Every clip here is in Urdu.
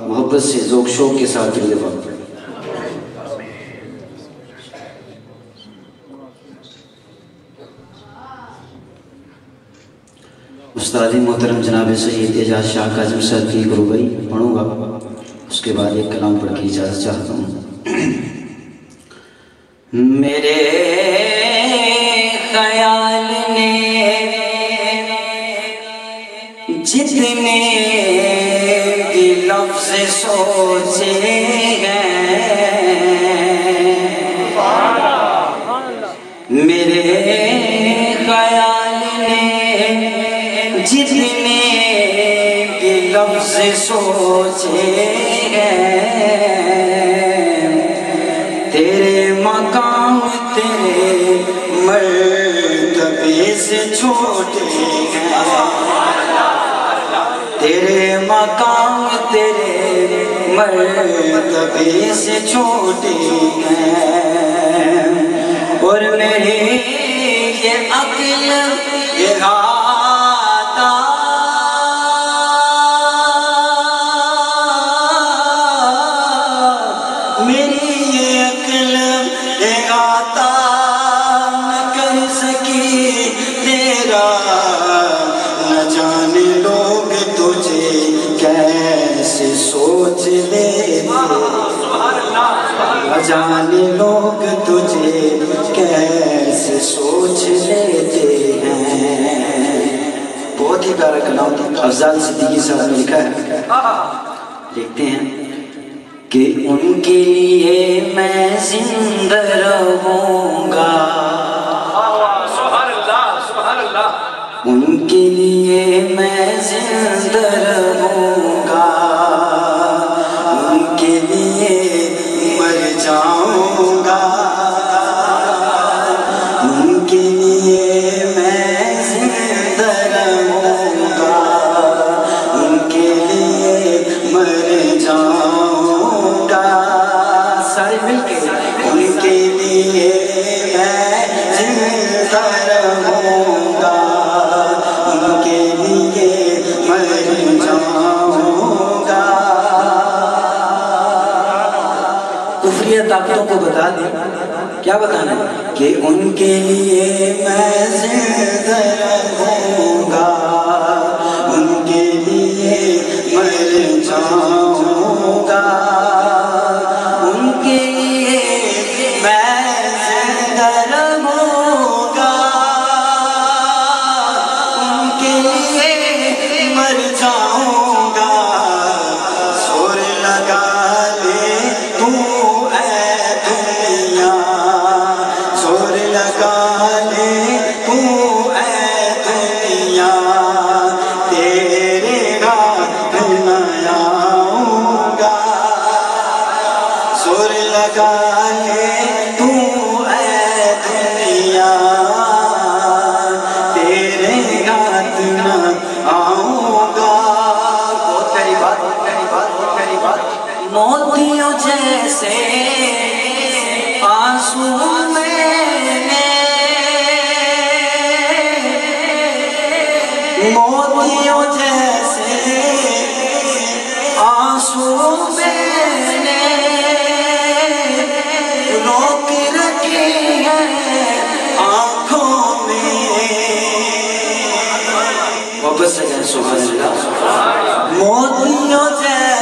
محبت سے، ذوق، شوق کے ساتھ درود پاک پڑھیں استاد محترم جناب سید اعجاز شاہ کاظم صاحب کی گروبئی پڑھوں گا۔ اس کے بعد ایک کلام پڑھ کے اجازت چاہتا ہوں۔ میرے خیال نے جتنے لفظ سوچے ہیں میرے خیال نے جتنے بھی لفظ سوچے ہیں تیرے مقام، تیرے مرتبے سے چھوٹے ہیں۔ تیرے مقام مرتبے سے چھوٹے ہیں۔ اور میری یہ عقل، یہ غاتا میری یہ عقل، یہ غاتا کیسے سوچ لے نہ جانے لوگ تجھے کیسے سوچ لیتے ہیں۔ بہت ہی پیارا کلام افضال صدیقی صاحب نے لکھا ہے۔ لکھتے ہیں کہ ان کے لیے میں زندہ رہوں گا۔ ان کے لیے میں زندہ رہوں بتا دیں؟ کیا بتانا کہ ان کے لیے میں زندہ رہوں۔ جیسے آنسو میں موتیوں جیسے آنسو میں نے روک رکھے ہیں آنکھوں میں واپس سے سبحان اللہ۔ موتیوں جیسے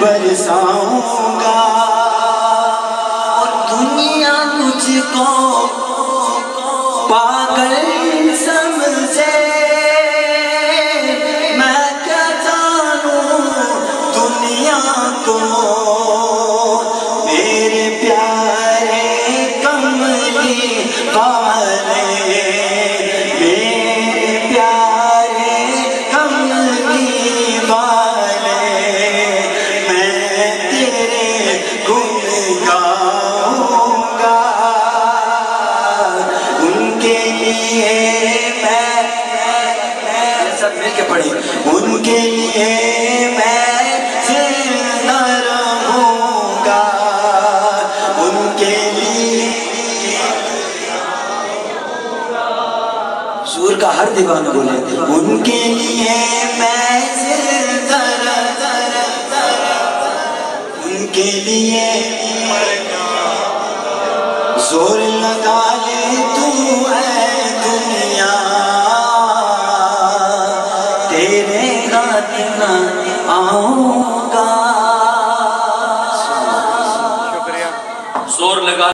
برساؤں گا۔ اور دنیا مجھ کو پاگل سمجھے۔ میں کیا جانوں دنیا کو؟ سب ان کے لیے میں زندہ رہوں گا۔ ان کے لیے سور کا ہر دیوان بولے۔ ان کے لیے میں زندہ ان کے لیے زور لگا۔